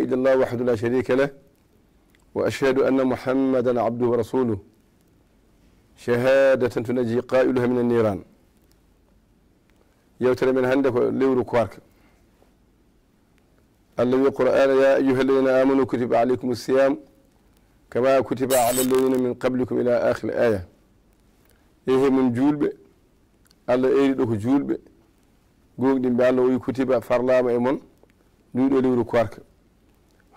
إلا الله وحده لا شريك له وأشهد أن محمدا عبده ورسوله شهادة تنجي قائلها من النيران يوتر من هندك ليورو كوارك الذي قرآن يا أيها الذين آمنوا كتب عليكم الصيام كما كتب على الذين من قبلكم إلى آخر الآية إيه من جولب ألا إيه دوك جولب قوك دين بأن الله كتب فرلام إيمون نيورو ليورو كوارك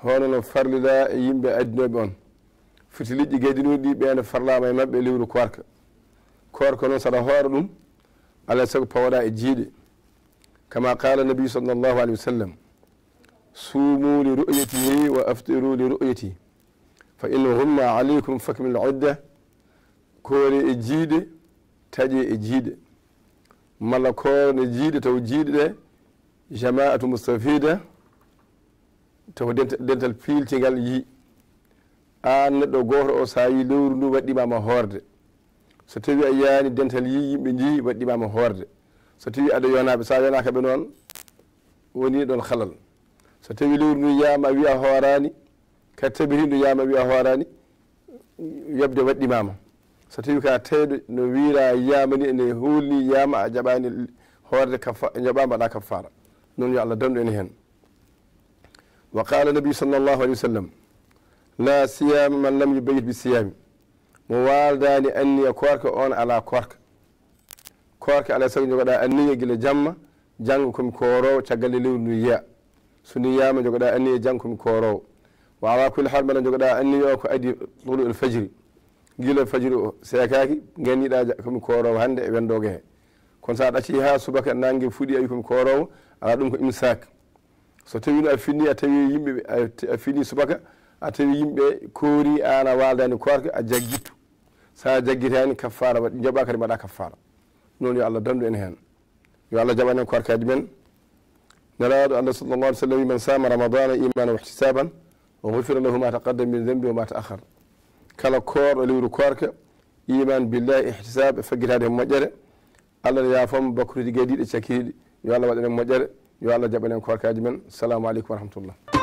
hono no farlida e yimɓe addinoɓe on fitiliji gaydinoɗi ɗi ɓeene farlama e mabɓe e lewru korka korka noon saɗa hoora ɗum alay saago pawaɗa e jiiɗe kama qala nabi sallllahu alih wa sallam suumu li ru'yatihi wa aftiru li ru'yati fa in humma aleykum fakmil udda koore e jiiɗe taƴe e jiiɗe malla koorne jiiɗe taw jiiɗe ɗe jama'atu mustafida to dental piltingal yi an neɗɗo goto o sa yi lowru ndu waɗɗimama horde so tawi a yiyani dental yi yimɓe jii waɗɗimama horde so tawi aɗa yonaɓe sa yona kaɓe noon woni ɗon halal so tawi lowru ndu yiyama wiya hoorani ka tabitindu yiyama wiya hoorani yobde waɗɗimama so tawi ka tawiɗo no wiira yiyamani ene huulni yiyama a jaɓani horde kafa jaɓa mbaɗa kafara noon yo allah danɗu en hen وقال النبي صلى الله عليه وسلم لا صيام من لم يبيت بالصيام mo waldani anniya korka on ala korka korka alay saago jogoɗa anniya guila jamma janggo komi korowo caggal e lewru ndu yiya so ndu yiyama jogoɗa anniya janggo komi korowo wawa kulle haal mbaɗa jogoɗa anniya o ko adi tulu el fajiri guila fajiri o sekaki ganiɗa komi korowo hande e wendogue he kono sa ɗacci ha subaka nangue fuuɗi ayi komi korowo ala ɗum ko imsak so tawi no a finni a tawi yimɓe a fini subaka a tawi yimɓe koori an a waldani korka a jaggittu sa jaggitani kaffara waɗi jaɓa kadi mbaɗa kaffara noon yo allah dandu en hen yo allah jaɓan en korkaji men nelaɗo allah sallallah alih sallam wi man sama ramadana imana wa ihtisaban o gofira lahu ma taqaddam min dembi o ma ta ahar kala koorɗo lewru korka iman billahi ihtisab e faggitade e moƴƴere allah ne yaafoma bakkuruji gadiɗe cakiɗi yo allah waɗan en moƴƴere yo allah jaɓanen ko warkaji men assalamu aleykum wa rahmatullah